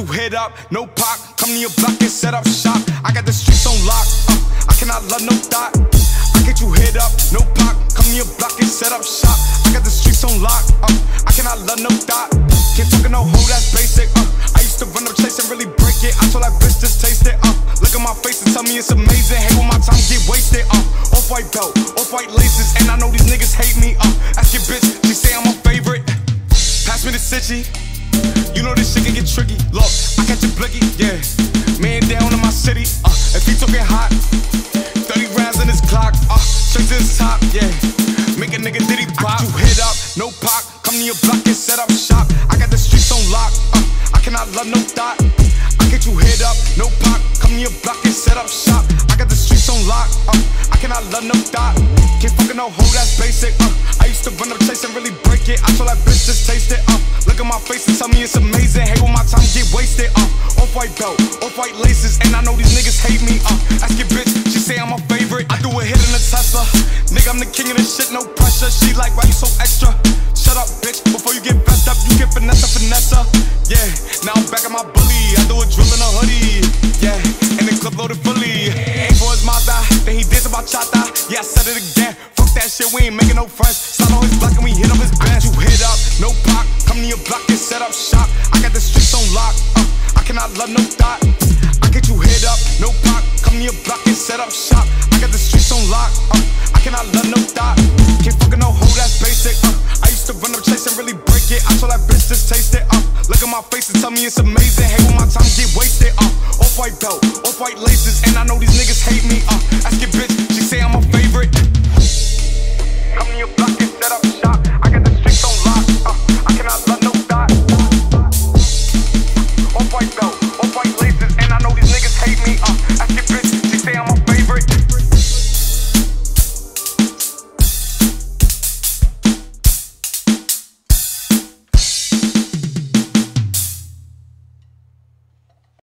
you hit up, no pop. Come to your block and set up shop. I got the streets on lock. Uh, I cannot love no thought. I get you hit up, no pop. Come to your block and set up shop. I got the streets on lock. Uh, I cannot love no thought. Can't talk to no hoe, that's basic. Uh, I used to run up chase and really break it. I told that bitch just taste it. Uh, look at my face and tell me it's amazing. Hey, when my time get wasted. Uh, off white belt, off white laces, and I know these niggas hate me. Uh, ask your bitch, she say I'm a favorite. Pass me the city. You know this shit can get tricky. Look, I catch a blicky, yeah. Man down in my city, uh, if he talking hot, 30 rounds in his clock, uh, straight to the top, yeah. Make a nigga diddy pop. You hit up, no pop. Come to your block and set up shop. I got the streets on lock, uh, I cannot love no thought. I get you hit up, no pop. Come to your block and set up shop. I got the streets on lock, uh, I cannot love no thought. No hoe, that's basic, uh. I used to run up chase and really break it. I told that bitch just taste it, uh. Look at my face and tell me it's amazing. Hey, when my time get wasted, uh. Off white belt, off white laces, and I know these niggas hate me, uh. Ask your bitch, she say I'm a favorite. I do a hit in a Tesla. Nigga, I'm the king of this shit, no pressure. She like, why you so extra? Shut up, bitch. Before you get messed up, you get finesse, finesse. Yeah, now I'm back at my bully. I do a drill in a hoodie. Yeah, and the clip loaded fully. Aim for his mata, then he dance about chata. Yeah, I said it again. We ain't making no friends. Slide on his block and we hit up his bench. You hit up, no pop. Come to your block and set up shop. I got the streets on lock. Uh, I cannot love no thought. I get you hit up, no pop. Come to your block and set up shop. I got the streets on lock. Uh, I cannot love no thought. Can't fucking no hoe, that's basic. Uh, I used to run up chase and really break it. I told that bitch just taste it. Uh, look at my face and tell me it's amazing. Hey, when my time get wasted. Uh, off white belt, off white laces, and I know these niggas hate me. Uh, ask your bitch, she say I'm a